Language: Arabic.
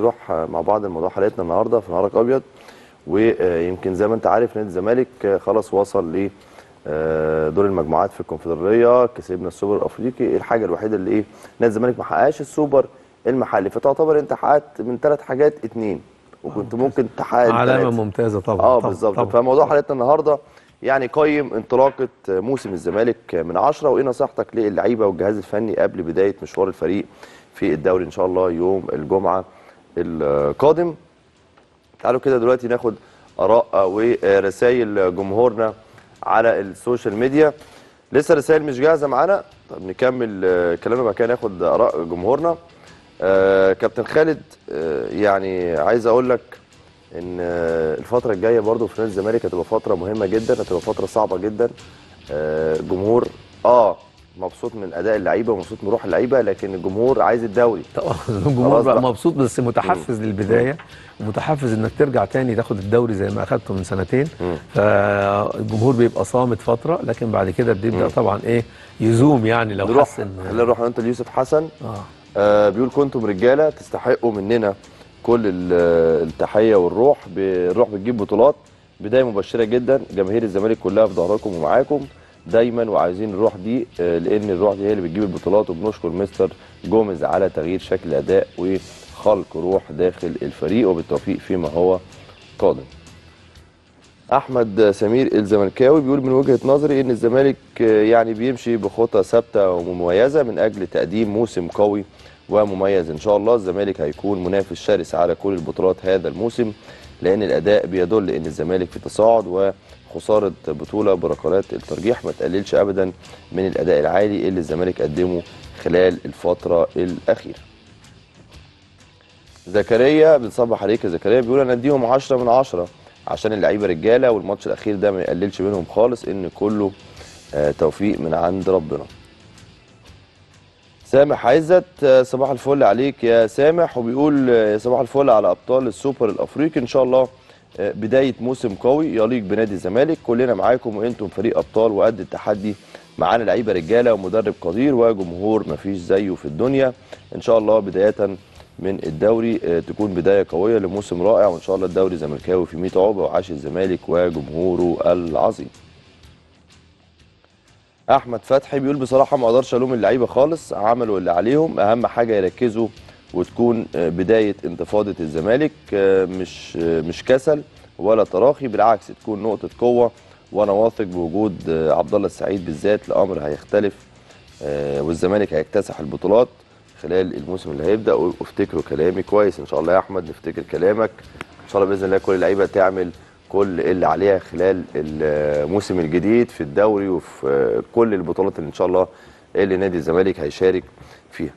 نروح مع بعض الموضوع حلقتنا النهارده في نهارك أبيض ويمكن زي ما أنت عارف نادي الزمالك خلاص وصل ل دور المجموعات في الكونفدرالية كسبنا السوبر الأفريقي. الحاجة الوحيدة اللي إيه نادي الزمالك ما حققش السوبر المحلي. فتعتبر أنت حققت من ثلاث حاجات اثنين وكنت ممكن تحقق علامة. ممتازة طبعا آه بالظبط. فموضوع حلقتنا النهارده يعني قيم انطلاقة موسم الزمالك من عشرة وإيه نصيحتك للعيبة والجهاز الفني قبل بداية مشوار الفريق في الدوري إن شاء الله يوم الجمعة؟ القادم. تعالوا كده دلوقتي ناخد آراء ورسائل جمهورنا على السوشيال ميديا. لسه رسائل مش جاهزة معانا. طب نكمل آه، كلامنا بعد كده ناخد آراء جمهورنا. آه، كابتن خالد آه، يعني عايز أقول لك إن آه، الفترة الجاية برضو في نادي الزمالك هتبقى فترة مهمة جدا هتبقى فترة صعبة جدا. آه، الجمهور آه مبسوط من اداء اللعيبة ومبسوط من روح اللعيبة لكن الجمهور عايز الدوري. طبعا الجمهور بقى. مبسوط بس متحفز للبداية ومتحفز إنك ترجع تاني تاخد الدوري زي ما أخدته من سنتين. مم. فالجمهور بيبقى صامت فترة لكن بعد كده بيبدأ طبعا إيه يزوم يعني لو نروح حس ان خلينا نروح انت ليوسف حسن. آه. آه بيقول كنتم رجالة تستحقوا مننا كل ال- التحية والروح الروح بتجيب بطولات. بداية مبشرة جدا جماهير الزمالك كلها في ظهركم ومعاكم. دايما وعايزين الروح دي آه، لأن الروح دي هي اللي بتجيب البطولات وبنشكر مستر جوميز على تغيير شكل الاداء وخلق روح داخل الفريق وبالتوفيق فيما هو قادم. أحمد سمير الزملكاوي بيقول من وجهة نظري إن الزمالك آه، يعني بيمشي بخطى ثابتة ومميزة من أجل تقديم موسم قوي ومميز. إن شاء الله الزمالك هيكون منافس شرس على كل البطولات هذا الموسم. لأن الأداء بيدل إن الزمالك في تصاعد وخسارة بطولة بركلات الترجيح ما تقللش ابدا من الأداء العالي اللي الزمالك قدمه خلال الفترة الأخيرة. زكريا بنصبح عليك يا زكريا بيقول أنا أديهم 10 من 10 عشان اللعيبة رجاله والماتش الأخير ده ما يقللش منهم خالص إن كله آه، توفيق من عند ربنا. سامح. عزت آه، صباح الفل عليك يا سامح. وبيقول آه، يا صباح الفل على أبطال السوبر الأفريقي. إن شاء الله آه، بداية موسم قوي. يليق بنادي الزمالك. كلنا معاكم وأنتم فريق أبطال. وقد التحدي معانا لعيبة رجالة ومدرب قدير وجمهور مفيش زيه في الدنيا. إن شاء الله بداية من الدوري تكون بداية قوية لموسم رائع. وإن شاء الله الدوري زملكاوي في 100 عقبة وعاش الزمالك وجمهوره العظيم. أحمد فتحي بيقول بصراحة ما أقدرش ألوم اللعيبة خالص عملوا اللي عليهم أهم حاجة يركزوا وتكون آه، بداية انتفاضة الزمالك آه، مش آه، مش كسل ولا تراخي بالعكس تكون نقطة قوة وأنا واثق بوجود عبد الله السعيد بالذات الأمر هيختلف والزمالك هيكتسح البطولات خلال الموسم اللي هيبدأ وافتكروا كلامي كويس إن شاء الله يا أحمد نفتكر كلامك إن شاء الله بإذن الله كل اللعيبة تعمل كل اللي عليها خلال الموسم الجديد في الدوري وفي كل البطولات اللي إن شاء الله اللي نادي الزمالك هيشارك فيها.